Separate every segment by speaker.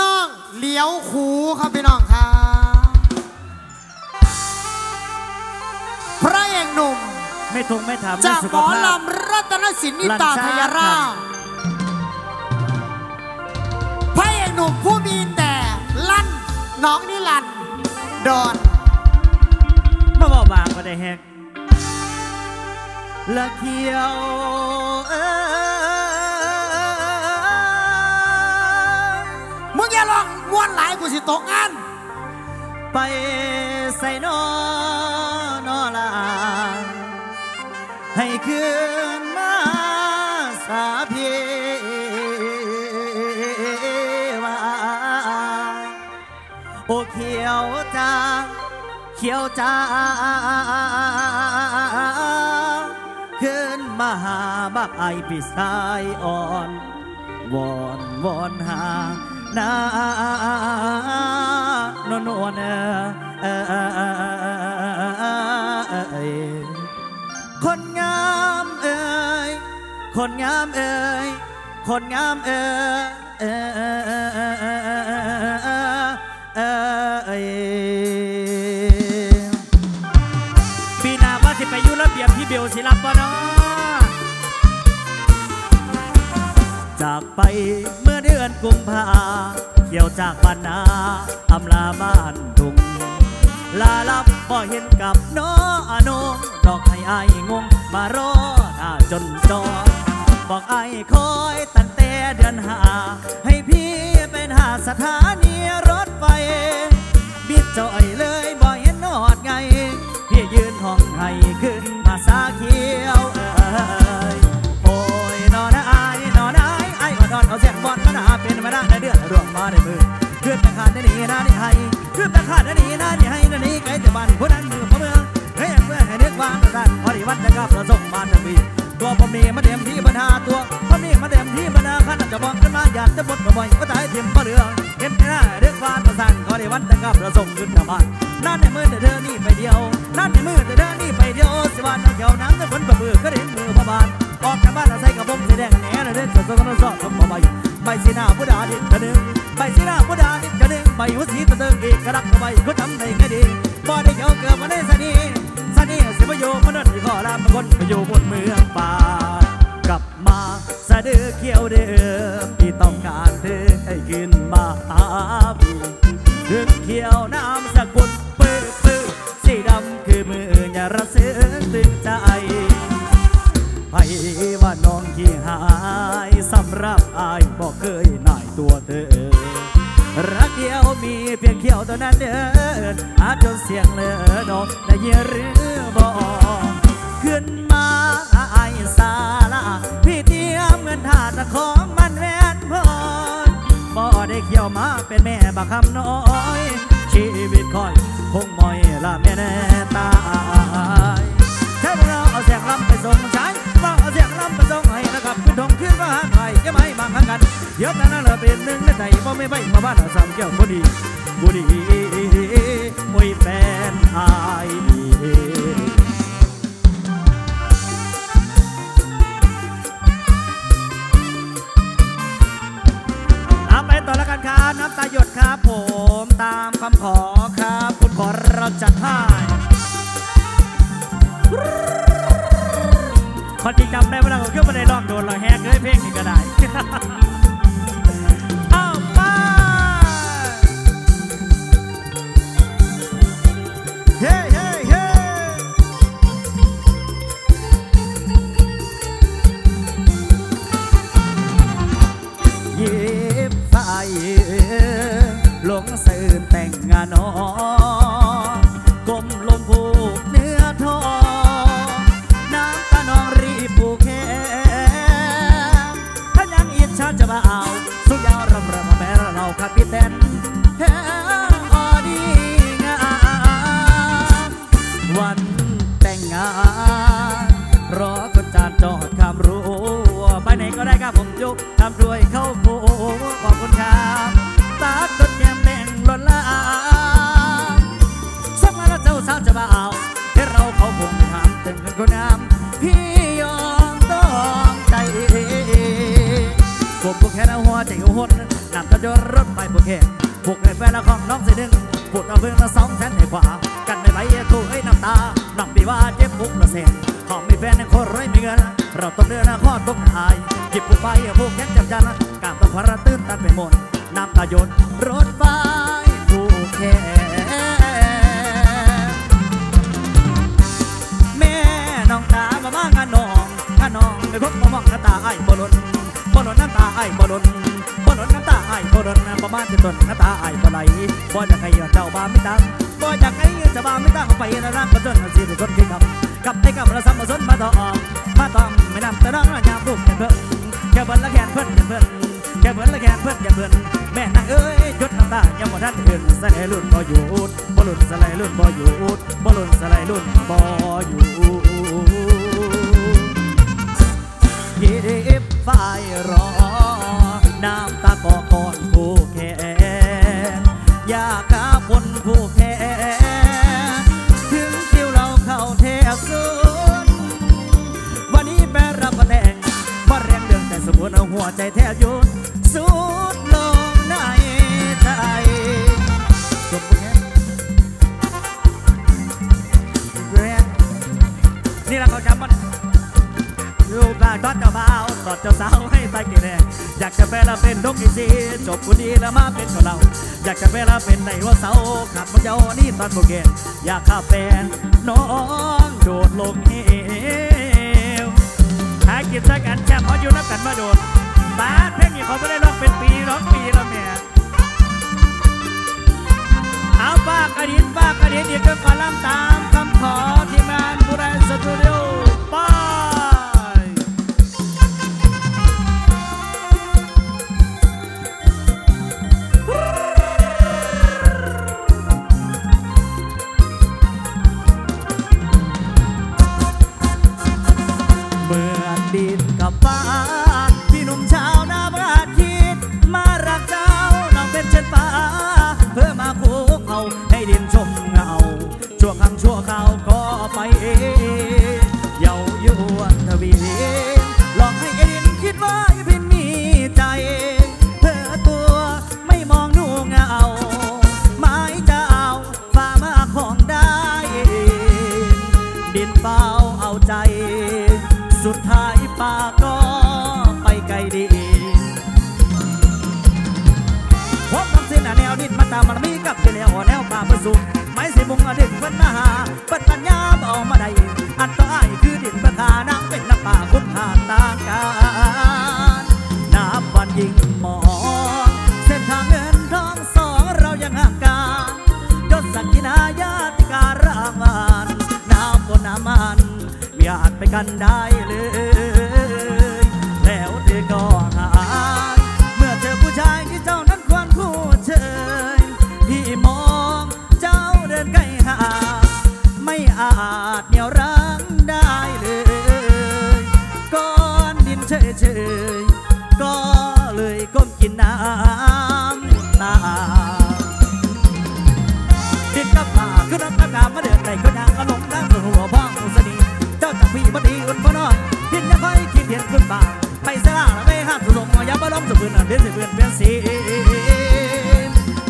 Speaker 1: น้องเหลียวขูครับพี่น้องครับพระเอกหนุ่ม
Speaker 2: ไม่ทุงไม่ถาม
Speaker 1: จาก
Speaker 2: เรื่องสุ
Speaker 1: ห
Speaker 2: ข
Speaker 1: มอ
Speaker 2: ภาพ
Speaker 1: ลำรัตนศิลป์นิตาทยราชพระเอกหนุ่มผู้มีแต่ลั่นน้องนิลันดร์ดอน
Speaker 2: มาบอกบางก็ได้แฮกละเขียวเอ้ย
Speaker 1: วนหลายกูสิตกงาน
Speaker 2: ไปใส่นอนอลา ให้คืนมาสาพีว่าโอเขียวจางเขียวจางขึ้นมาหาบักไอพี่สายอ่อนวอนวอนหา น้านนวลเออเออเออเออเออเออคนงามเอ่ยคนงามเอ่ยคนงามเอ่ยเออเออเออเออเออเออเออปีหน้าว่าสิไปอยุระเบียบพี่เบลสิรับบ่เนาะจากไป กุมภาเขี่ยวจากบ้านนาอำลาบ้านดุง ลาลับบ่เห็นกับน้ออาโนดอกให้อายงง มารอหน้าจนจอบอกไอ้คอยตั้งแต่เดือนหา ให้พี่เป็นหาสถานีรถไฟบิดจอยเลยบ่เห็นนอดไง พี่ยืนห้องให้ขึ้นภาษาเขียวเอย ขึ้นตะขาดได้หนีนะนี่ให้นะนี่ไกลแต่บ้านผู้นั้นมือพระเมืองเฮ้ยเมื่อให้นึกวางกระสันพอดีวันจะกลับประสบมานบีตัวผมนี่มาเต็มที่บรรดาตัวผมนี่มาเต็มที่บรรดาขันจะบอกกันมาอยากจะบดบ่อยก็ตายเทียมบ่เหลืองเห็นหน้าเรื่องวานประสันก็ได้วันจะกลับประสบขึ้นตะบ้านนั่นในมือแต่เธอนี่ไปเดียว นั่นในมือแต่เธอนี่ไปเดียวสิวันน้ำเขียวน้ำจะฝนประมือก็เห็นมือพระบานออกจากบ้านอาศัยกับผมสีแดงแหน่เดินสดสดสดสดใบใบสีหน้าผู้ดาดินกระดึง ใบสีหน้าผู้ดาดินกระดึงใบหัวสีตะเติงอีกกระดักใบก็ทำได้ไงดีบ่ได้เกี่ยวเกือบมาได้สนีสนีสิบโยมนุษย์ขอลามคนไปอยู่บนเมืองป่ากลับมาสะดือเขียวเดือ ตัวนั้นเดินอาจจนเสียงเลอน้อกได้ยินหรือบอกขึ้นมาไอสาลาพี่เตรียมเงินทาดของมันแวนพอนบ่ได้เขี่ยวมาเป็นแม่บักคำน้อย ชีวิตคอยคงมอยละแม่แน่ กันเยวแต่นั้นเราเป็นหนึ่งในใจบ่ไม่ไปมาบ้านเราสามเกี่ยวบุดีบุดีมวยแฟนอายเอาไปต่อแล้วกันครับน้ำตาหยดครับผมตามคำขอครับ คุณขอเราจัดให้ คนที่จำได้ว่าเราขึ้นมาในรอบโดนเราแฮกเลยเพลงนี้ก็ได้เอามาเฮ้เฮ้เฮ้เย็บสายหลงสื่นแต่งงานนอน จอดคำรู้ไปไหนก็ได้ครับผมยกทำด้วยเข้าโพขอบคุณครับตาต้นแก้มแดงล้นลามสักวันแล้วเจ้าสาวจะมาเอาให้เราเขาคงไม่ถามถึงคนงามพี่ยอมต้องใจกบกูแค่เอาหัวใจหัวหดนับตะจนรถไปกูแข่งผูกในแฟนละของน้องสิหนึ่งพูดเอาเพื่อนละสองแสนในขวากันในไหลคู่เอ้ยน้ำตาน้องปีว่าเจ็บปุกละเสียง เราต้องเดินน้าข้อตกอายหยิบผูกไปผูกแขนจับจันกามต้องพระตื้นตันไปหมดน้ำตาโยนรถไฟผูกแขนแม่น้องตามาบ้างานน้องข้าน้องไม่พบมามองน้ำตาไอ้บ่ลนบ่ลนน้ำตาไอ้บ่ลนบ่ลนน้ำตาไอ้บ่ลนประมาณจะตนน้ำตาไอ้ายบ่ไหลบ่อยากให้เจ้าบ้าไม่ดังบ่อยากให้เจ้าบ้าไม่ดังไปนะรักก็จนสิได้คนที่กับ กับไอ้กับละซ้ำมาสนมาต่อมาตองไม่นำแต่น้องยามลูกแค่เพิ่นแค่เพิ่นละแค่เพิ่นแค่เพิ่นแค่เพิ่นละแค่เพิ่นแค่เพิ่นแม่นางเอ้ยหยุดน้ำตายังบ่ทันอื่นสไลายรุ่นบ่หยุดบ่หลุดสไลายรุ่นบ่หยุดบ่หลุดสไลายรุ่นบ่หยุดยีบฝ่ายรอน้ำตาก่อก่อนผู้แข ใจแทบหยุดสุดลงในใจจบแค่แรงนี่แหละเขาจำมันรูปร่างตอนเจ้าบ่าวตอนเจ้าสาวให้ตายกี่แน่อยากจะเป็นละเป็นนกอีซีจบคนดีแล้วมาเป็นของเรา อยากจะเป็นละเป็นในว่าเสาขัดมันเยานี่ตอนโบเกนอยากขับแฟนน้อง ดียดิ่งอีกก็ขอลำตามคำขอ ตามมันมีกับเจแนวแนวป่าเพื่อสุขไม่สิมุงอดินเพิ่นมาหาเปิดปัญญาบเอกมาได้อันต่ออ้ายคือดินประคาน้ำเป็นน้ำป่าคุณค่าต่างกันนับวันยิ่งมองเส้นทางเงินทองสองเรายังห่างกันยศสักกินายาติการางวานน้ำบนน้ำมันไม่อาจไปกันได้ เดือนสิเบือนเบือนสี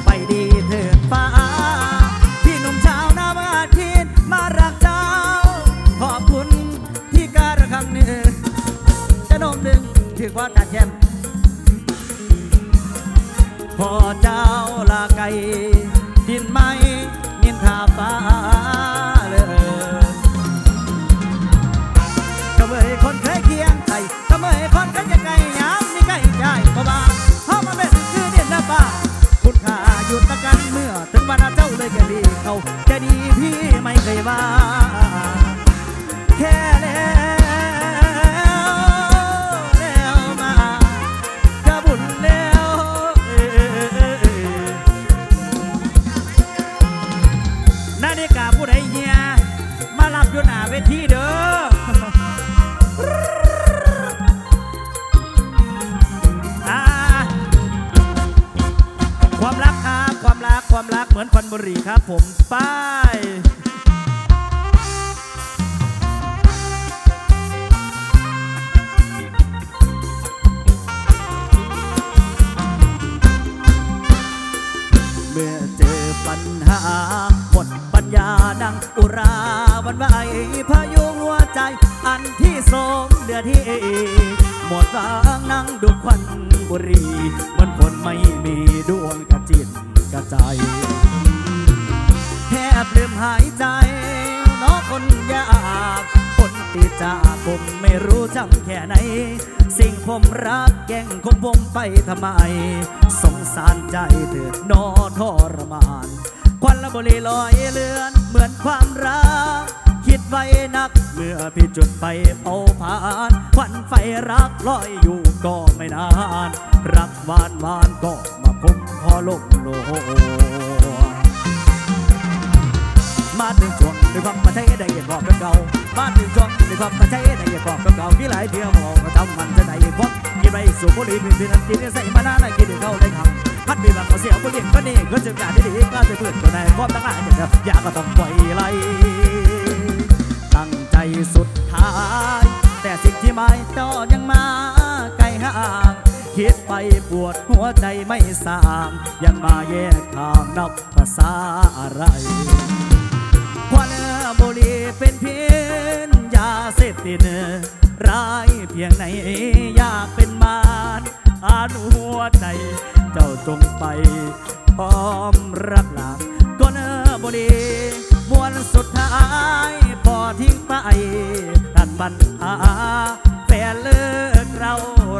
Speaker 2: ไปดีเถิดฟ้า พี่หนุ่มชาวนามาคิดมารักเจ้า ขอบคุณที่การครั้งนึ่งจะนมดึงถือว่าตัดแยมพอเจ้าลาไกลดินไม่นินทาฟ้า เคยว่า แค่แล้วแล้วมาก็บุญแล้วเอ้ยนาฬิกาผู้ใดเฮียมารับอยู่หน้าเวทีเด้ออ่าความรักครับ ความรัก ความรักเหมือนควันบุหรี่ครับผม ป้าย ปัญหาหมดปัญญาดังอุราวันไหวพายุหัวใจอันที่สมเดือดที่หมดวางนั่งดูควันบุหรีมันคนไม่มีดวงกระจิตกระใจแทบลืมหายใจน้องคนยาก คนติดจากผมไม่รู้จำแค่ไหน สิ่งผมรักแก่งคงผมไปทำไม สงสารใจเถิดนอทรมาน ควันละบุรีลอยเลือนเหมือนความรัก คิดไว้นักเมื่อพี่จุดไฟเผาผ่านควันไฟรักลอยอยู่ก็ไม่นาน รักหวานหวานก็มาคมพอลงโลมาถึงช่วงด้วยความมาใช้ได้ยังบอกกับเก่า มาถึงช่วงด้วยความมาใช้ได้ยังบอกกับเก่าที่หลายเที่ยวบอกว่าจำมันจะได้พบกินไปสู่บุหรี่เป็นเป็นอันกินใส่มานานได้กินเข้าได้คำพัดมีบางเสียวผู้หญิงก็นี่ก็จึงการที่ดีก็จะเพื่อนก็ได้ความตั้งหลายเนี่ยอยากก็ต้องปล่อยไหลตั้งใจสุดท้าย แต่สิ่งที่ไม่ต่อยังมาไกลห่างคิดไปปวดหัวใจไม่สางยังมาแยกทางนับภาษาอะไรควันบุหรี่เป็นเพียง ติดร้ายเพียงไหนอยากเป็นมารอานหัวใจ เจ้าจงไป พร้อมรักหลักก็เนบุหรี่มวนสุดท้ายพอทิ้งไปตัดปัญหาแฟนเลิกเรา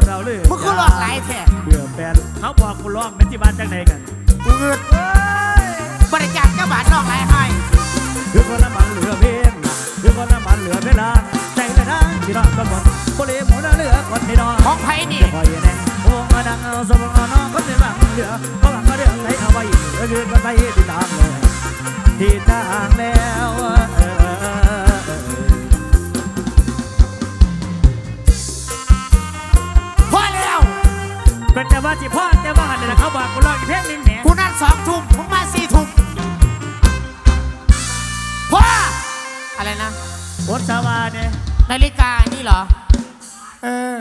Speaker 2: เราเลิก
Speaker 1: มึงก็หลอกหลายแท้
Speaker 2: เบื่อแฟนเขาบอกกูร้องเป็นที่บ้านจังไหนกัน
Speaker 1: กูเงิดบริจาคเจ้าบาทหลอกหลาย
Speaker 2: เลยนะที่นอนก็หมดบุหรี่หมุนเหลือคนที่นอน
Speaker 1: ของไผ่นี่
Speaker 2: คอยแน่โอ้มาดังเอาสมองน้องคนที่หลังเหลือเพราะหลังก็เดือดใจเอาไว้ยืนกันไปที่ตามเลยที่ทางแล้วเออ
Speaker 1: พอแล้ว
Speaker 2: เป็นแต่ว่าจีพ่อแต่ว่าหันเลยนะเขาบอกกูร้องอีกเพลงหนึงแหม
Speaker 1: กูนัดสองทุ่มมึงมาสี่ทุ่มพ่ออะไรนะ
Speaker 2: บทสาวาเนี่ย
Speaker 1: นาฬิกานี่เหรอ เออ